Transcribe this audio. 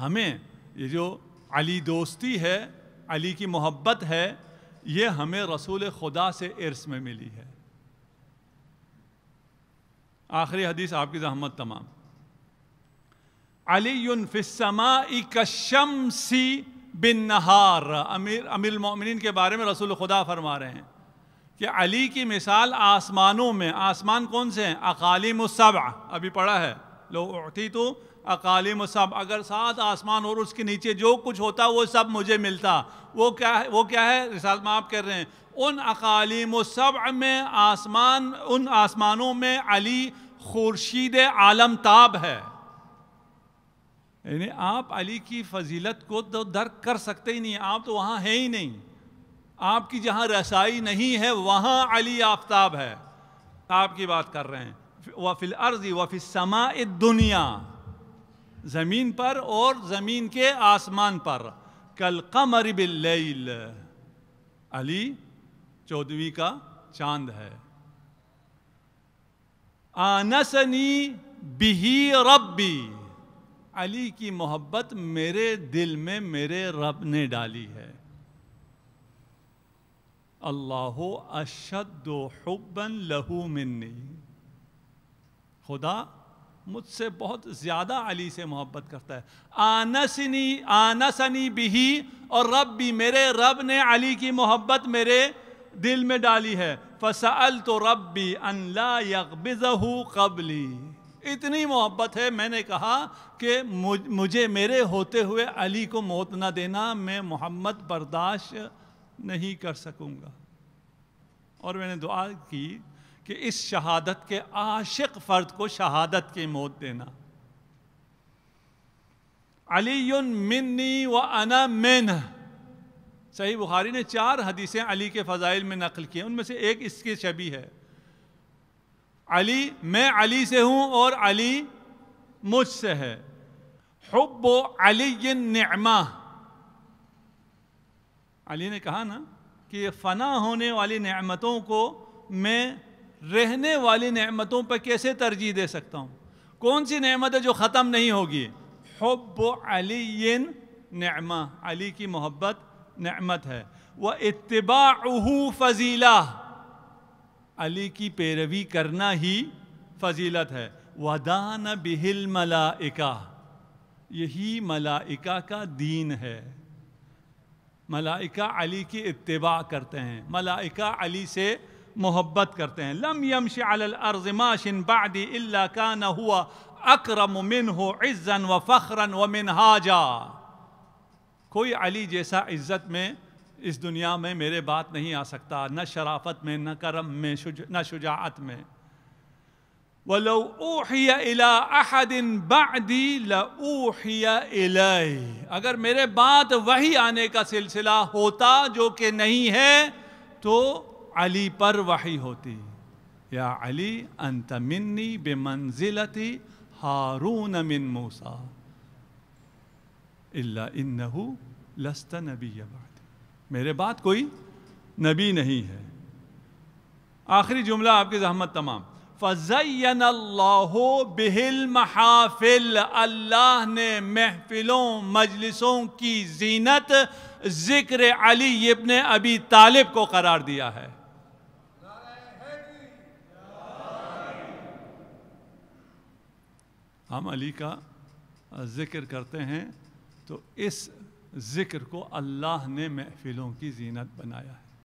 ہمیں یہ جو علی دوستی ہے، علی کی محبت ہے، یہ ہمیں رسول خدا سے عرص میں ملی ہے۔ آخری حدیث آپ کی زحمت تمام۔ علی فی السماء کالشمسی بن نہار امیر امیر المؤمنین کے بارے میں رسول خدا فرما رہے ہیں کہ علی کی مثال آسمانوں میں، آسمان کون سے ہیں؟ اقالیم السبع۔ ابھی پڑھا ہے۔ لو اعطی تو اقالیم اگر سات آسمان اور اس کے نیچے جو کچھ ہوتا، وہ سب مجھے ملتا۔ وہ کیا ہے؟ وہ کیا ہے؟ رسالت میں آپ کر رہے ہیں۔ ان اقالیم السبع میں آسمان، ان آسمانوں میں علی خورشید عالم تاب ہے۔ یعنی آپ علی کی فضیلت کو تو درک کر سکتے ہی نہیں، آپ تو وہاں ہیں ہی نہیں۔ آپ کی جہاں رسائی نہیں ہے، وہاں علی آفتاب ہے۔ آپ کی بات کر رہے ہیں۔ وفی الارض وفی السماء دنیا زمین پر اور زمین کے آسمان پر۔ کل قمر باللیل۔ علی چودویں کا چاند ہے۔ آنسنی بہی ربی۔ علی کی محبت میرے دل میں میرے رب نے ڈالی ہے۔ اللہ اشد حبا لہو منی۔ خدا مجھ سے بہت زیادہ علی سے محبت کرتا ہے۔ آنسنی آنسنی بھی اور رب بھی میرے رب نے علی کی محبت میرے دل میں ڈالی ہے۔ فسأل تو ربی ان لا یغبزہ قبلی۔ اتنی محبت ہے، میں نے کہا کہ مجھے میرے ہوتے ہوئے علی کو موت نہ دینا، میں محمد برداشت نہیں کر سکوں گا۔ اور میں نے دعا کی کہ اس شہادت کے عاشق فرد کو شہادت کی موت دینا۔ علی منی و انا من صحیح بخاری نے چار حدیثیں علی کے فضائل میں نقل کی ہیں، ان میں سے ایک اس کی شبی ہے۔ علی، میں علی سے ہوں اور علی مجھ سے ہے۔ حب علی نعمہ۔ علی نے کہا نا کہ یہ فنا ہونے والی نعمتوں کو میں رہنے والی نعمتوں پہ کیسے ترجیح دے سکتا ہوں؟ کون سی نعمت ہے جو ختم نہیں ہوگی؟ حب علی نعمہ، علی کی محبت نعمت ہے۔ وہ اتباع فضیلہ، علی کی پیروی کرنا ہی فضیلت ہے۔ ودان بہل ملائکہ یہی ملائکہ کا دین ہے۔ ملائکہ علی کی اتباع کرتے ہیں۔ ملائکہ علی سے محبت کرتے ہیں۔ لم یمش علی الارض ماش بعدی الا کان ہوا اکرم منہ عزا و فخرا و منہاجا۔ کوئی علی جیسا عزت میں اس دنیا میں میرے بات نہیں آ سکتا، نہ شرافت میں، نہ کرم میں نہ شجاعت میں۔ وَلَوْ أُوحِيَ إِلَىٰ أَحَدٍ بَعْدِي لَأُوحِيَ إِلَيْهِ۔ اگر میرے بعد وہی آنے کا سلسلہ ہوتا جو کہ نہیں ہے تو علی پر وحی ہوتی۔ یا علی، انت منی بمنزلتی ہارون من موسیٰ۔ اللہ انہو لست نبی بعد۔ میرے بعد کوئی نبی نہیں ہے۔ آخری جملہ آپ کی زحمت تمام۔ فَزَيَّنَ اللَّهُ بِهِ الْمَحَافِلِ۔ اللہ نے محفلوں، مجلسوں کی زینت ذکر علی ابن ابی طالب کو قرار دیا ہے۔ ہم علی کا ذکر کرتے ہیں تو اس ذکر کو اللہ نے محفلوں کی زینت بنایا ہے۔